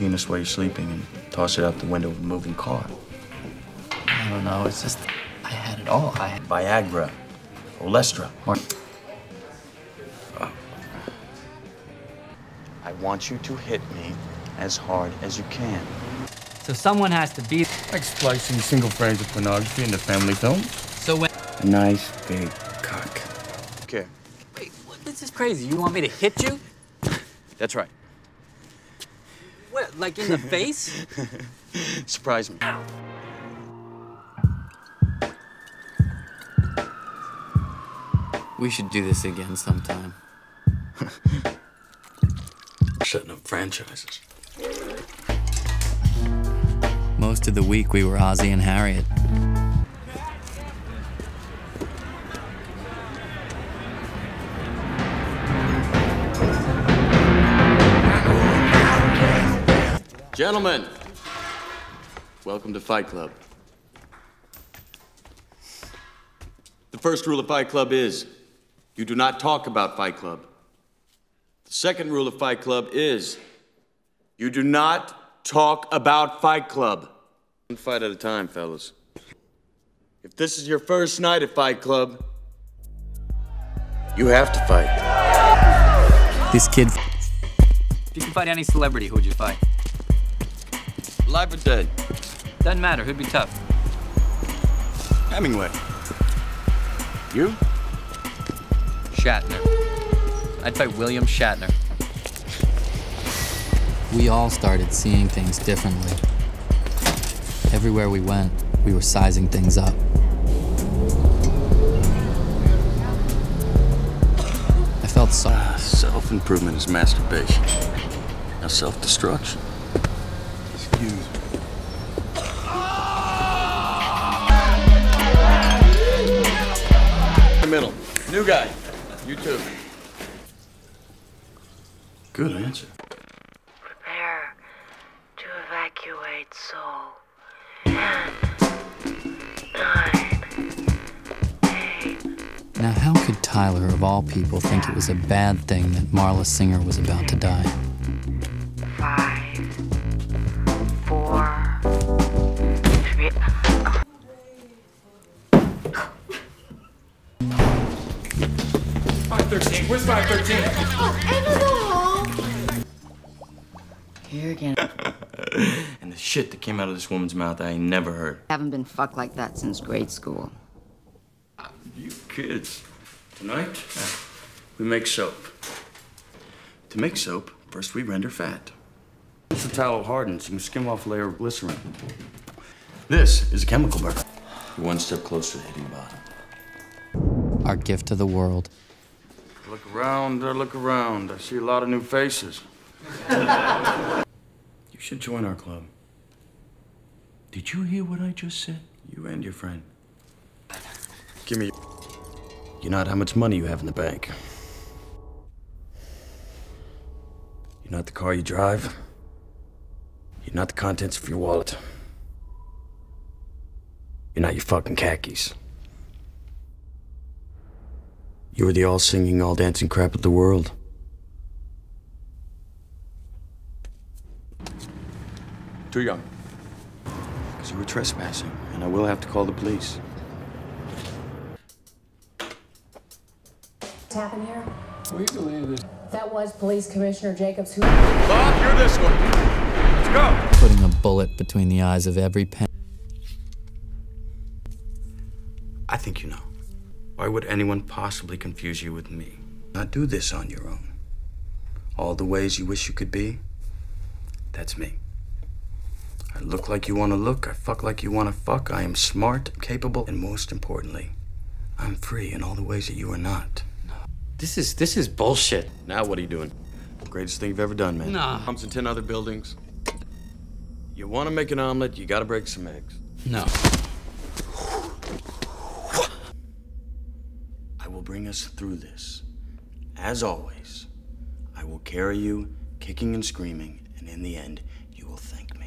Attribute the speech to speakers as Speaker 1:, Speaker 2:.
Speaker 1: penis while you're sleeping and toss it out the window of a moving car.
Speaker 2: I don't know. It's just I had it all. I had
Speaker 1: Viagra, Olestra.
Speaker 2: Or- oh.
Speaker 1: I want you to hit me as hard as you can.
Speaker 3: So someone has to be.
Speaker 1: Like splicing single frames of pornography into family film.
Speaker 3: So when.
Speaker 1: A nice big cock. Okay.
Speaker 3: Wait, what, this is crazy. You want me to hit you?
Speaker 1: That's right.
Speaker 3: What, like in the face?
Speaker 1: Surprise me.
Speaker 3: We should do this again sometime.
Speaker 1: Setting up franchises.
Speaker 3: Most of the week we were Ozzie and Harriet.
Speaker 1: Gentlemen, welcome to Fight Club. The first rule of Fight Club is you do not talk about Fight Club. The second rule of Fight Club is you do not talk about Fight Club. One fight at a time, fellas. If this is your first night at Fight Club, you have to fight.
Speaker 3: This kid. If you could fight any celebrity, who would you fight?
Speaker 1: Alive or dead?
Speaker 3: Doesn't matter. Who'd be tough?
Speaker 1: Hemingway. You?
Speaker 3: Shatner. I'd fight William Shatner. We all started seeing things differently. Everywhere we went, we were sizing things up. I felt sorry.
Speaker 1: Ah, self improvement is masturbation. Now, self destruction. Excuse. The middle. New guy. You too. Good answer.
Speaker 4: Prepare to evacuate soul. Ten, nine, eight,
Speaker 3: Now, how could Tyler, of all people, think it was a bad thing that Marla Singer was about to die?
Speaker 5: 513. Where's 513?
Speaker 6: Here again.
Speaker 1: And the shit that came out of this woman's mouth, I ain't never heard.
Speaker 6: I Haven't been fucked like that since grade school.
Speaker 1: Ah, you kids. Tonight, eh, we make soap. To make soap, first we render fat. Once the tallow hardens, you can skim off a layer of glycerin. This is a chemical burn. You're one step closer to hitting bottom.
Speaker 3: Our gift to the world.
Speaker 1: Look around, uh, look around. I see a lot of new faces. you should join our club. Did you hear what I just said? You and your friend. Give me. You're not how much money you have in the bank. You're not the car you drive. You're not the contents of your wallet. You're not your fucking khakis. You were the all singing, all dancing crap of the world. Too young. Because you were trespassing, and I will have to call the police.
Speaker 7: What's happened here?
Speaker 5: We believe this.
Speaker 7: That was Police Commissioner Jacobs who.
Speaker 1: Bob, you're this one. Let's go.
Speaker 3: Putting a bullet between the eyes of every pen.
Speaker 1: I think you know. Why would anyone possibly confuse you with me? Not do this on your own. All the ways you wish you could be, that's me. I look like you want to look, I fuck like you want to fuck, I am smart, capable, and most importantly, I'm free in all the ways that you are not.
Speaker 3: This is this is bullshit.
Speaker 1: Now what are you doing? Greatest thing you've ever done, man.
Speaker 3: Nah.
Speaker 1: Pumps in ten other buildings. You want to make an omelet, you gotta break some eggs.
Speaker 3: No.
Speaker 1: Will bring us through this. As always, I will carry you, kicking and screaming, and in the end, you will thank me.